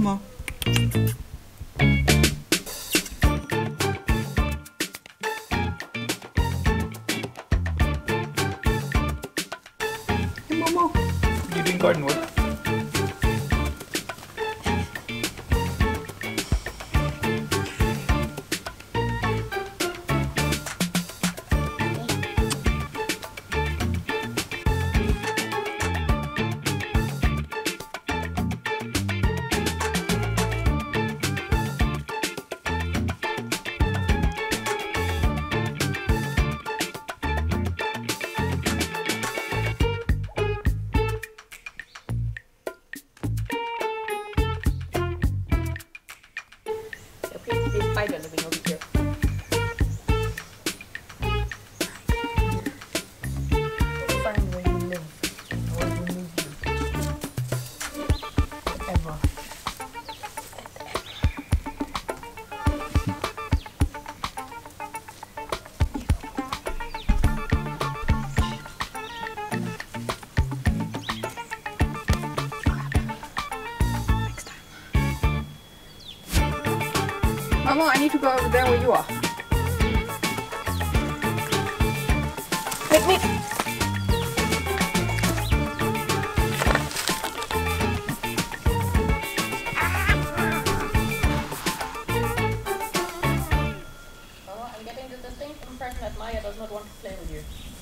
Mama. Mama. You didn't got. 快点的。Mama, I need to go over there where you are. Let me... Mama, I'm getting the distinct impression that Maya does not want to play with you.